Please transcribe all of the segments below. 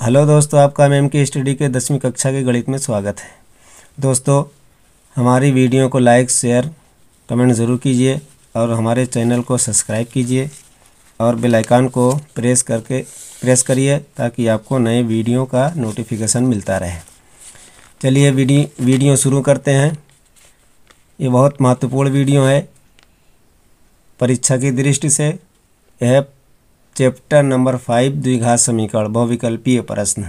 Hello दोस्तों, आपका M के स्टडी के दसवीं कक्षा के गणित में स्वागत है। दोस्तों, हमारी वीडियो को लाइक, शेयर, कमेंट ज़रूर कीजिए और हमारे चैनल को सब्सक्राइब कीजिए और बेल आइकन को प्रेस करके, प्रेस करिए ताकि आपको नए वीडियो का नोटिफिकेशन मिलता रहे। चलिए वीडियो शुरू करते हैं। ये बहुत महत्वपूर्ण वीडियो है। परीक्षा की दृष्टि से यह चैप्टर नंबर फाइव, द्विघात समीकरण, बहुविकल्पीय प्रश्न।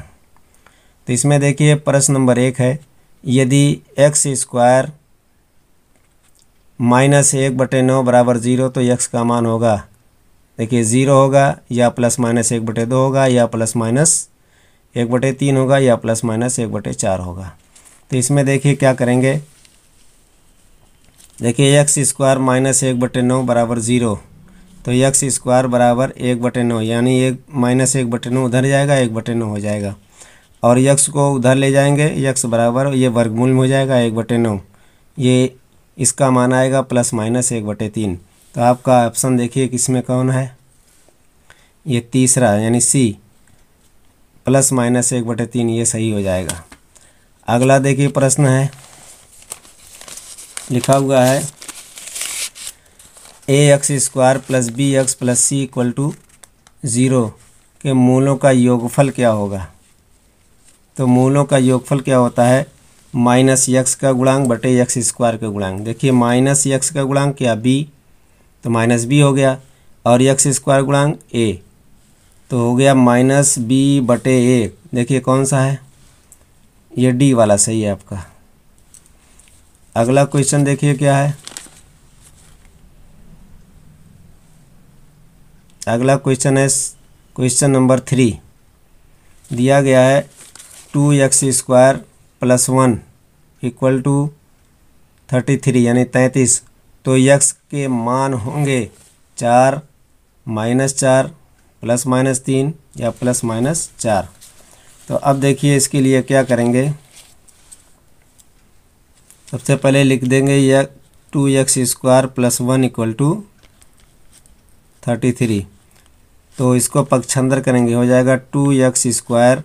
तो इसमें देखिए, प्रश्न नंबर एक है, यदि एक्स स्क्वायर माइनस एक बटे नौ बराबर ज़ीरो तो यक्स का मान होगा, देखिए, ज़ीरो होगा, या प्लस माइनस एक बटे दो होगा, या प्लस माइनस एक बटे तीन होगा, या प्लस माइनस एक बटे चार होगा। तो इसमें देखिए, क्या करेंगे, देखिए एक्स स्क्वायर माइनस एक बटे नौ बराबर ज़ीरो तो यक्स स्क्वायर बराबर एक बटे नौ, यानी एक माइनस एक बटे नौ उधर जाएगा, एक बटे नौ हो जाएगा। और यक्स को उधर ले जाएँगे यक्स बराबर ये वर्गमूल में हो जाएगा एक बटे नौ। ये इसका मान आएगा प्लस माइनस एक बटे तीन। तो आपका ऑप्शन देखिए किसमें कौन है? ये तीसरा, यानी सी प्लस माइनस एक बटे तीन, ये सही हो जाएगा। अगला देखिए प्रश्न है। लिखा हुआ है a x square plus b x plus c equal to zero के मूलों का योगफल क्या होगा? तो मूलों का योगफल क्या होता है? माइनस यक्स का गुणांक बटे यक्स स्क्वायर का गुणांक। देखिए, माइनस यक्स का गुणांक क्या? बी तो माइनस बी हो गया। और यक्स स्क्वायर गुणांक ए तो हो गया माइनस बी बटे ए देखिए, कौन सा है? ये डी वाला सही है आपका। अगला क्वेश्चन देखिए क्या है। अगला क्वेश्चन है क्वेश्चन नंबर थ्री दिया गया है two x square plus one equal to thirty three यानी तैंतीस. तो यक्स के मान होंगे चार माइनस चार प्लस माइनस तीन या प्लस माइनस चार. तो अब देखिए इसके लिए क्या करेंगे. सबसे पहले लिख देंगे यह two x square plus one equal to thirty three तो इसको पक्षांतर करेंगे, हो जाएगा two x square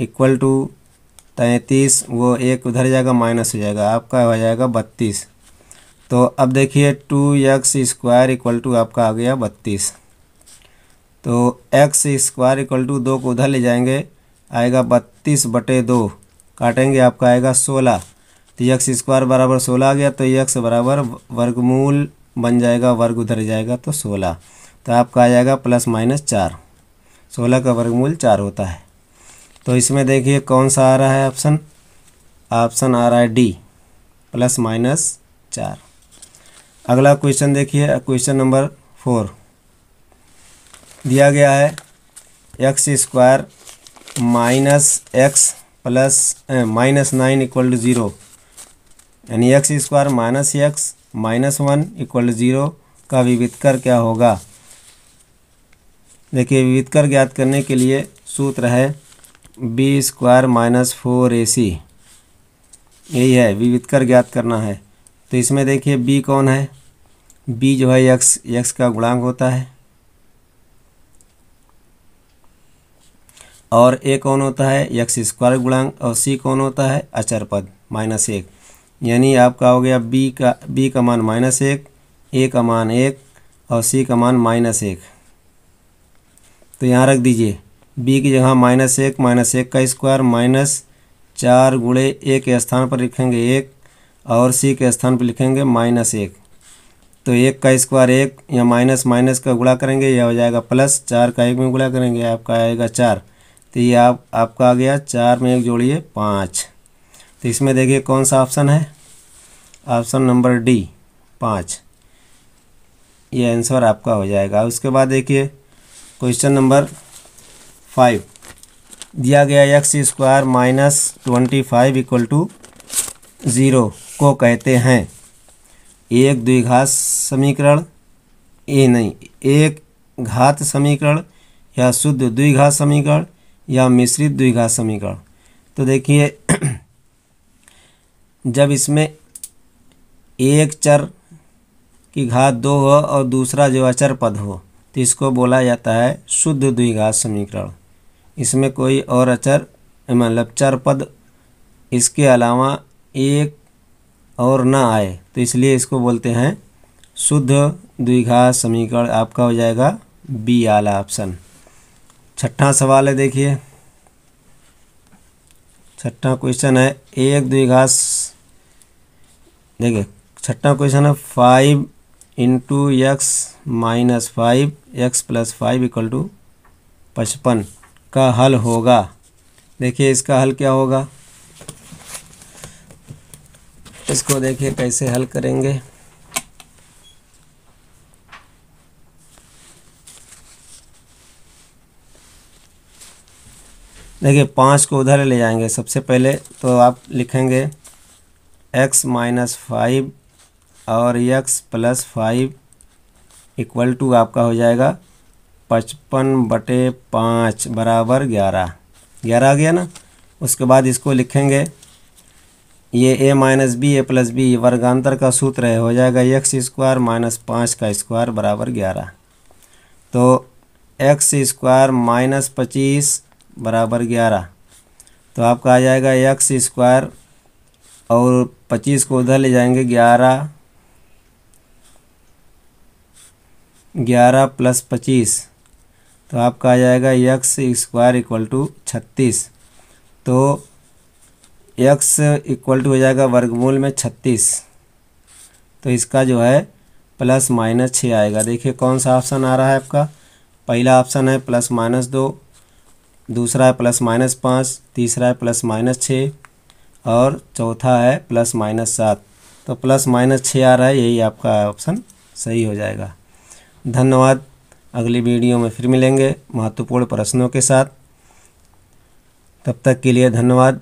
equal to तैंतीस, वो एक उधर जाएगा माइनस हो जाएगा, आपका हो जाएगा बत्तीस. तो अब देखिए two x square equal to आपका आ गया बत्तीस. तो एक्स स्क्वायर इक्वल टू दो को उधर ले जाएँगे, आएगा बत्तीस बटे दो, काटेंगे, आपका आएगा सोलह. तो यक्स स्क्वायर बराबर सोलह आ गया तो यक्स बराबर वर्गमूल बन जाएगा, वर्ग उधर जाएगा तो सोलह. तो आपका आ जाएगा प्लस माइनस चार। सोलह का वर्गमूल चार होता है। तो इसमें देखिए कौन सा आ रहा है ऑप्शन? ऑप्शन आ रहा है डी, प्लस माइनस चार। अगला क्वेश्चन देखिए, क्वेश्चन नंबर फोर। दिया गया है x square minus x plus minus nine equal to zero. यानी x square minus x minus one equal to zero का विविधकर क्या होगा? देखिए, विविधकर ज्ञात करने के लिए सूत्र है b square minus four a c यही है, विविधकर ज्ञात करना है। तो इसमें देखिए बी कौन है? बी जो है यक्स यक्स का गुणांक होता है। और ए कौन होता है? यक्स स्क्वायर गुणांक, और सी कौन होता है? अचर पद माइनस एक। यानी आपका हो गया बी का बी का मान माइनस एक ए का मान एक, और सी का मान माइनस एक। तो यहाँ रख दीजिए। बी की जगह माइनस एक माइनस एक का स्क्वायर, माइनस चार गुड़े एक के स्थान पर लिखेंगे एक, और सी के स्थान पर लिखेंगे माइनस एक। तो एक का स्क्वायर एक, या माइनस माइनस का गुणा करेंगे, यह हो जाएगा प्लस चार का एक में गुणा करेंगे, आपका आएगा चार। तो ये आप, आपका आ गया चार में एक जोड़िए पाँच। तो इसमें देखिए कौन सा ऑप्शन है? ऑप्शन नंबर डी, पाँच। ये आंसर आपका हो जाएगा। उसके बाद देखिए क्वेश्चन नंबर फाइव। दिया गया x square minus twenty five equal to zero को कहते हैं। एक द्विघात समीकरण, ए नहीं, एक घात समीकरण या शुद्ध द्विघात समीकरण या मिश्रित द्विघात समीकरण। तो देखिए, जब इसमें एक चर की घात दो हो और दूसरा जो अचर पद हो तो इसको बोला जाता है शुद्ध द्विघात समीकरण। इसमें कोई और अचर मतलब चर पद इसके अलावा एक और ना आए तो इसलिए इसको बोलते हैं शुद्ध द्विघात समीकरण। आपका हो जाएगा बी आला ऑप्शन छठा सवाल है, देखिए। छठा क्वेश्चन है, एक द्विघात, देखिए, छठा क्वेश्चन है five into x minus five x plus five equal to पचपन का हल होगा। देखिए इसका हल क्या होगा? इसको देखिए कैसे हल करेंगे। देखिए पाँच को उधर ले जाएँगे सबसे पहले तो आप लिखेंगे एक्स माइनस फाइव और x plus five equal to आपका हो जाएगा पचपन बटे पाँच बराबर ग्यारह। ग्यारह आ गया ना? उसके बाद इसको लिखेंगे। ये a minus b a plus b वर्गांतर का सूत्र है, हो जाएगा एक्स स्क्वायर माइनस पाँच का स्क्वायर बराबर ग्यारह। तो एक्स स्क्वायर माइनस पच्चीस बराबर ग्यारह। तो आपका आ जाएगा एक्स स्क्वायर और पच्चीस को उधर ले जाएँगे ग्यारह। ग्यारह प्लस पच्चीस तो आपका आ जाएगा एक्स स्क्वायर इक्वल टू छत्तीस। तो एक्स इक्वल टू हो जाएगा वर्गमूल में छत्तीस। तो इसका जो है प्लस माइनस छः आएगा। देखिए कौन सा ऑप्शन आ रहा है आपका? पहला ऑप्शन है प्लस माइनस दो, दूसरा है प्लस माइनस पाँच, तीसरा है प्लस माइनस छः और चौथा है प्लस माइनस सात। तो प्लस माइनस छः आ रहा है, यही आपका ऑप्शन सही हो जाएगा। धन्यवाद। अगली वीडियो में फिर मिलेंगे महत्वपूर्ण प्रश्नों के साथ। तब तक के लिए धन्यवाद।